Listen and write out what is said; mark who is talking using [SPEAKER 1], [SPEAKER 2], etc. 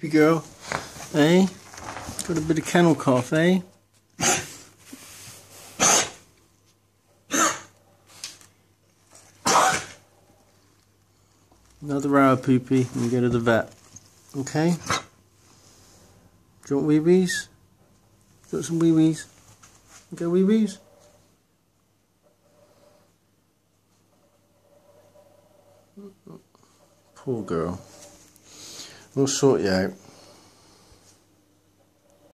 [SPEAKER 1] Baby girl, eh? Got a bit of kennel cough, eh? Another hour poopy and go to the vet. Okay? Do you want wee wees? Want some wee wees? Go wee wees? Poor girl. We'll sort you out.